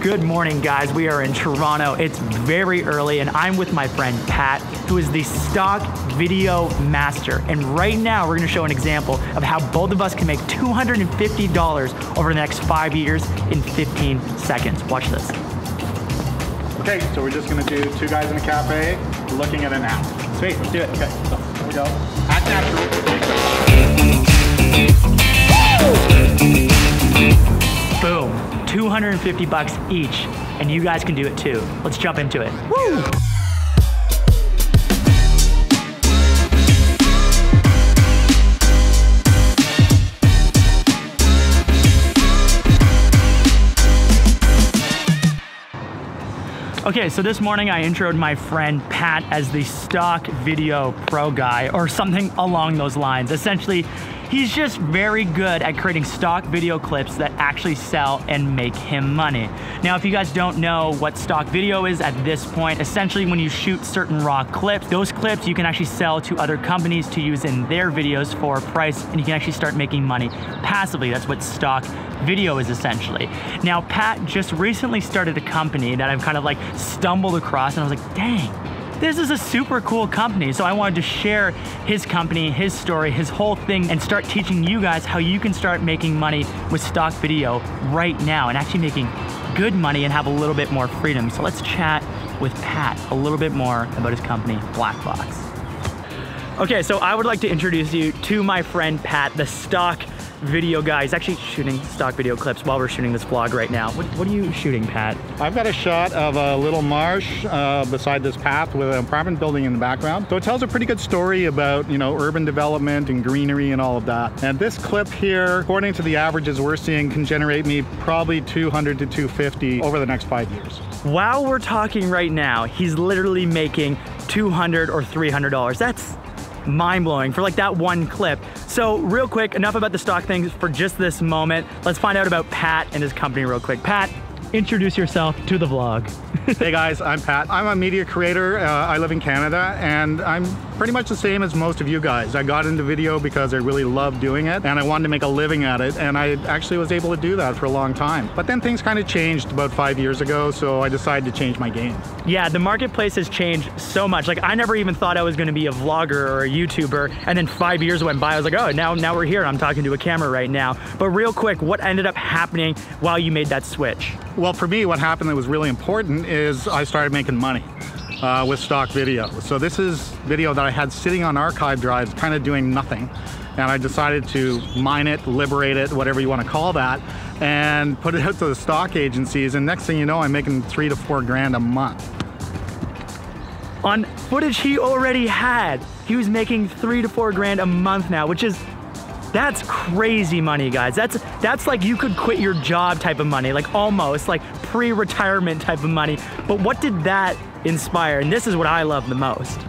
Good morning, guys. We are in Toronto. It's very early, and I'm with my friend Pat, who is the stock video master. And right now, we're gonna show an example of how both of us can make $250 over the next five years in 15 seconds. Watch this. Okay, so we're just gonna do two guys in a cafe looking at an app. Sweet, let's do it. Okay, so here we go. At 250 bucks each, and you guys can do it too. Let's jump into it. Woo! Okay, so this morning I introed my friend Pat as the stock video pro guy or something along those lines. Essentially, He's just very good at creating stock video clips that actually sell and make him money. Now, if you guys don't know what stock video is at this point, essentially when you shoot certain raw clips, those clips you can actually sell to other companies to use in their videos for a price and you can actually start making money passively. That's what stock video is essentially. Now, Pat just recently started a company that I've kind of like stumbled across and I was like, dang, this is a super cool company, so I wanted to share his company, his story, his whole thing, and start teaching you guys how you can start making money with stock video right now and actually making good money and have a little bit more freedom. So let's chat with Pat a little bit more about his company, Blackbox. Okay, so I would like to introduce you to my friend Pat, the stock video guy. He's actually shooting stock video clips while we're shooting this vlog right now. What, what are you shooting, Pat? I've got a shot of a little marsh uh, beside this path with an apartment building in the background. So it tells a pretty good story about, you know, urban development and greenery and all of that. And this clip here, according to the averages we're seeing, can generate me probably 200 to 250 over the next five years. While we're talking right now, he's literally making 200 or $300. That's mind blowing for like that one clip. So real quick, enough about the stock things for just this moment. Let's find out about Pat and his company real quick. Pat, introduce yourself to the vlog. hey guys, I'm Pat. I'm a media creator. Uh, I live in Canada and I'm pretty much the same as most of you guys. I got into video because I really love doing it and I wanted to make a living at it and I actually was able to do that for a long time. But then things kind of changed about five years ago so I decided to change my game. Yeah, the marketplace has changed so much. Like I never even thought I was going to be a vlogger or a YouTuber and then five years went by. I was like, oh, now, now we're here. I'm talking to a camera right now. But real quick, what ended up happening while you made that switch? Well, for me, what happened that was really important is I started making money. Uh, with stock video. So this is video that I had sitting on archive drives, kind of doing nothing. And I decided to mine it, liberate it, whatever you want to call that, and put it out to the stock agencies. And next thing you know, I'm making three to four grand a month. On footage he already had, he was making three to four grand a month now, which is that's crazy money, guys. That's that's like you could quit your job type of money, like almost like pre-retirement type of money. But what did that inspire? And this is what I love the most.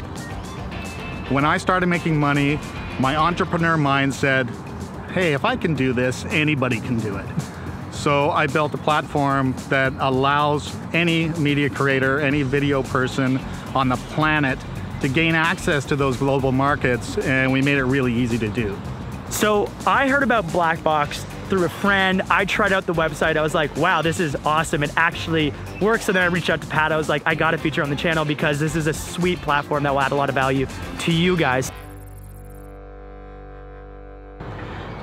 When I started making money, my entrepreneur mind said, hey, if I can do this, anybody can do it. So I built a platform that allows any media creator, any video person on the planet to gain access to those global markets, and we made it really easy to do. So I heard about Blackbox through a friend. I tried out the website. I was like, wow, this is awesome. It actually works. And then I reached out to Pat. I was like, I got to feature on the channel because this is a sweet platform that will add a lot of value to you guys.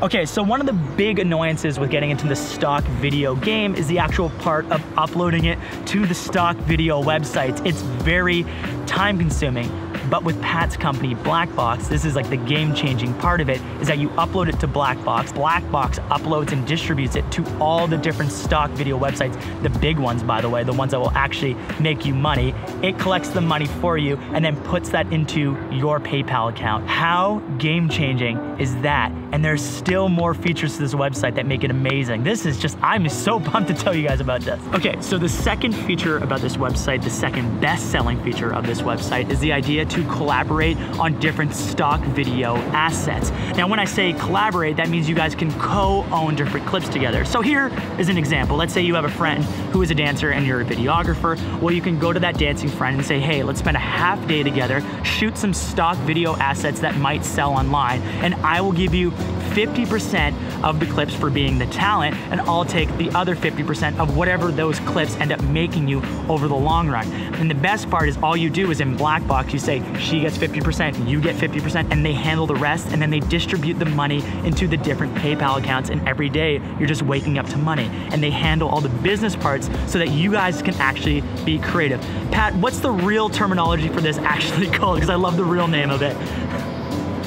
Okay, so one of the big annoyances with getting into the stock video game is the actual part of uploading it to the stock video websites. It's very time consuming. But with Pat's company, Blackbox, this is like the game-changing part of it, is that you upload it to Blackbox. Blackbox uploads and distributes it to all the different stock video websites, the big ones, by the way, the ones that will actually make you money. It collects the money for you and then puts that into your PayPal account. How game-changing is that? And there's still more features to this website that make it amazing. This is just, I'm so pumped to tell you guys about this. Okay, so the second feature about this website, the second best-selling feature of this website is the idea to to collaborate on different stock video assets. Now, when I say collaborate, that means you guys can co-own different clips together. So here is an example. Let's say you have a friend who is a dancer and you're a videographer. Well, you can go to that dancing friend and say, hey, let's spend a half day together, shoot some stock video assets that might sell online, and I will give you 50% of the clips for being the talent, and I'll take the other 50% of whatever those clips end up making you over the long run. And the best part is all you do is in Black Box, you say, she gets 50%, you get 50%, and they handle the rest, and then they distribute the money into the different PayPal accounts, and every day you're just waking up to money. And they handle all the business parts so that you guys can actually be creative. Pat, what's the real terminology for this actually called? Because I love the real name of it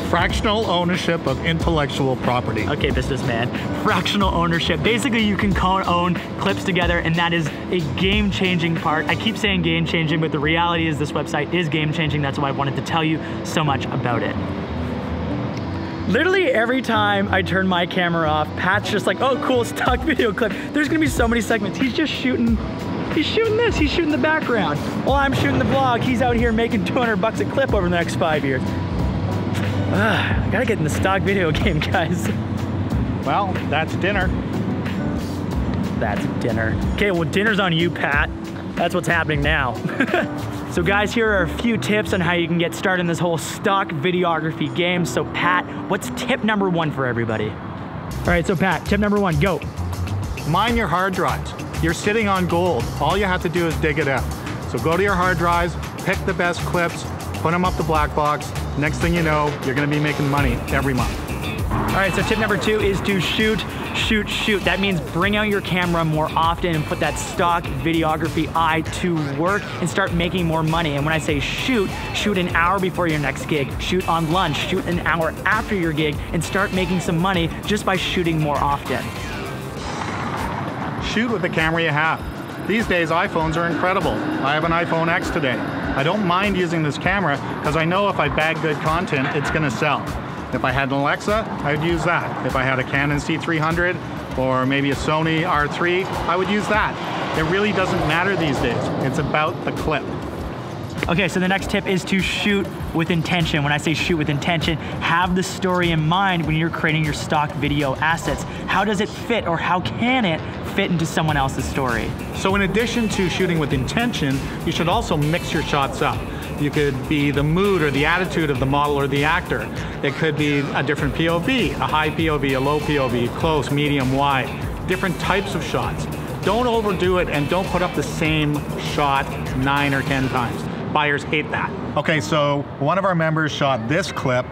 fractional ownership of intellectual property. Okay, businessman. Fractional ownership. Basically, you can co-own clips together, and that is a game-changing part. I keep saying game-changing, but the reality is this website is game-changing. That's why I wanted to tell you so much about it. Literally every time I turn my camera off, Pat's just like, oh, cool, stock video clip. There's gonna be so many segments. He's just shooting He's shooting this, he's shooting the background. While I'm shooting the vlog, he's out here making 200 bucks a clip over the next five years. Ah, I gotta get in the stock video game, guys. Well, that's dinner. That's dinner. Okay, well, dinner's on you, Pat. That's what's happening now. so guys, here are a few tips on how you can get started in this whole stock videography game. So Pat, what's tip number one for everybody? All right, so Pat, tip number one, go. Mine your hard drives. You're sitting on gold. All you have to do is dig it out. So go to your hard drives, pick the best clips, put them up the Blackbox. Next thing you know, you're gonna be making money every month. All right, so tip number two is to shoot, shoot, shoot. That means bring out your camera more often and put that stock videography eye to work and start making more money. And when I say shoot, shoot an hour before your next gig, shoot on lunch, shoot an hour after your gig, and start making some money just by shooting more often. Shoot with the camera you have. These days, iPhones are incredible. I have an iPhone X today. I don't mind using this camera because I know if I bag good content, it's gonna sell. If I had an Alexa, I'd use that. If I had a Canon C300 or maybe a Sony R3, I would use that. It really doesn't matter these days. It's about the clip. Okay, so the next tip is to shoot with intention. When I say shoot with intention, have the story in mind when you're creating your stock video assets. How does it fit or how can it fit into someone else's story? So in addition to shooting with intention, you should also mix your shots up. You could be the mood or the attitude of the model or the actor. It could be a different POV, a high POV, a low POV, close, medium, wide, different types of shots. Don't overdo it and don't put up the same shot nine or 10 times. Buyers hate that. Okay, so one of our members shot this clip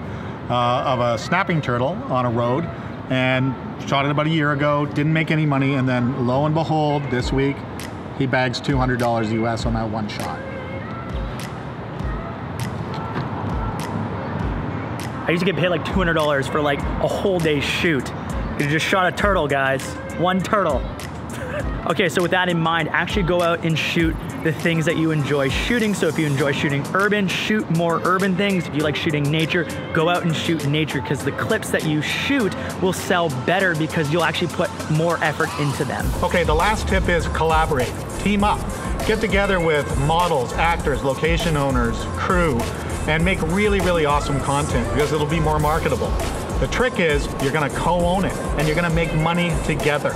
uh, of a snapping turtle on a road and shot it about a year ago, didn't make any money, and then lo and behold, this week, he bags $200 US on that one shot. I used to get paid like $200 for like a whole day shoot. You just shot a turtle, guys. One turtle. Okay, so with that in mind, actually go out and shoot the things that you enjoy shooting. So if you enjoy shooting urban, shoot more urban things. If you like shooting nature, go out and shoot nature because the clips that you shoot will sell better because you'll actually put more effort into them. Okay, the last tip is collaborate, team up. Get together with models, actors, location owners, crew, and make really, really awesome content because it'll be more marketable. The trick is you're gonna co-own it and you're gonna make money together.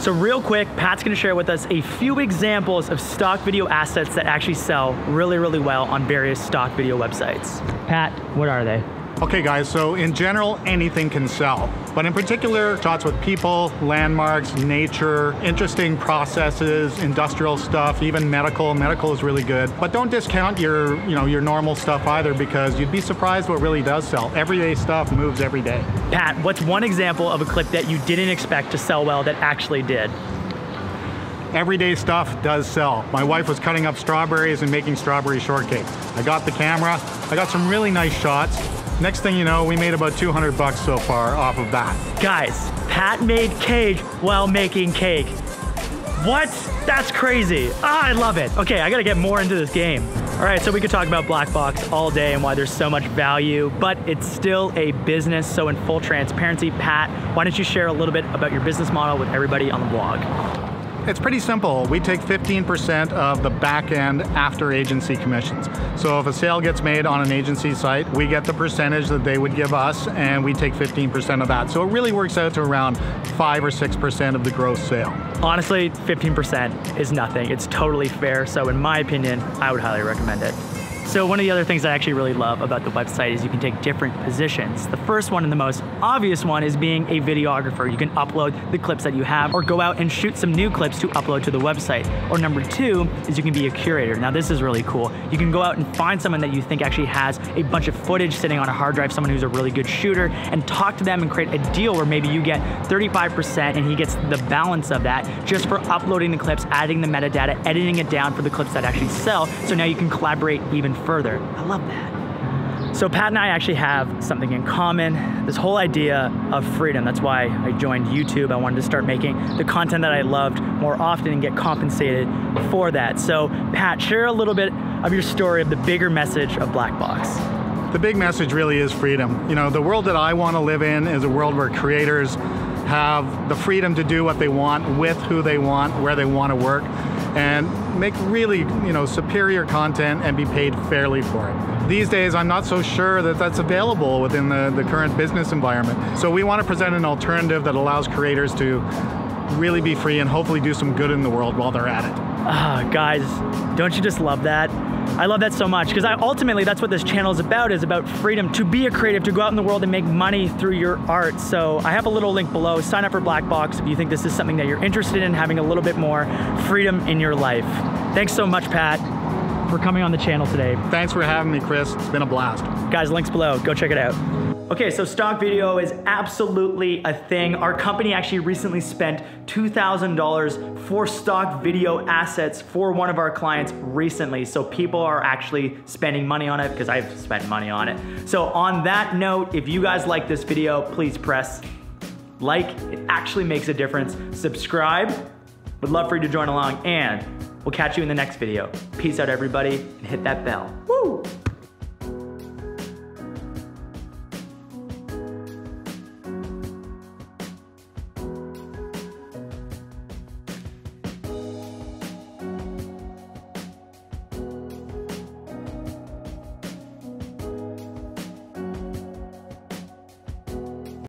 So real quick, Pat's gonna share with us a few examples of stock video assets that actually sell really, really well on various stock video websites. Pat, what are they? Okay guys, so in general, anything can sell. But in particular, shots with people, landmarks, nature, interesting processes, industrial stuff, even medical. Medical is really good. But don't discount your, you know, your normal stuff either because you'd be surprised what really does sell. Everyday stuff moves every day. Pat, what's one example of a clip that you didn't expect to sell well that actually did? everyday stuff does sell. My wife was cutting up strawberries and making strawberry shortcake. I got the camera, I got some really nice shots, Next thing you know, we made about 200 bucks so far off of that. Guys, Pat made cake while making cake. What? That's crazy. Ah, I love it. Okay, I gotta get more into this game. All right, so we could talk about Black Box all day and why there's so much value, but it's still a business. So in full transparency, Pat, why don't you share a little bit about your business model with everybody on the blog? It's pretty simple. We take 15% of the back end after agency commissions. So if a sale gets made on an agency site, we get the percentage that they would give us and we take 15% of that. So it really works out to around 5 or 6% of the gross sale. Honestly, 15% is nothing. It's totally fair. So in my opinion, I would highly recommend it. So one of the other things I actually really love about the website is you can take different positions. The first one and the most obvious one is being a videographer. You can upload the clips that you have or go out and shoot some new clips to upload to the website. Or number two is you can be a curator. Now this is really cool. You can go out and find someone that you think actually has a bunch of footage sitting on a hard drive, someone who's a really good shooter, and talk to them and create a deal where maybe you get 35% and he gets the balance of that just for uploading the clips, adding the metadata, editing it down for the clips that actually sell. So now you can collaborate even further. I love that. So Pat and I actually have something in common, this whole idea of freedom. That's why I joined YouTube. I wanted to start making the content that I loved more often and get compensated for that. So Pat, share a little bit of your story of the bigger message of Blackbox. The big message really is freedom. You know, the world that I want to live in is a world where creators have the freedom to do what they want with who they want, where they want to work and make really you know superior content and be paid fairly for it. These days I'm not so sure that that's available within the, the current business environment. So we want to present an alternative that allows creators to really be free and hopefully do some good in the world while they're at it. Ah, guys, don't you just love that? I love that so much because ultimately that's what this channel is about, is about freedom to be a creative, to go out in the world and make money through your art. So I have a little link below. Sign up for Black Box if you think this is something that you're interested in, having a little bit more freedom in your life. Thanks so much, Pat, for coming on the channel today. Thanks for having me, Chris. It's been a blast. Guys, links below. Go check it out. Okay, so stock video is absolutely a thing. Our company actually recently spent $2,000 for stock video assets for one of our clients recently. So people are actually spending money on it because I've spent money on it. So on that note, if you guys like this video, please press like. It actually makes a difference. Subscribe. Would love for you to join along and we'll catch you in the next video. Peace out everybody and hit that bell.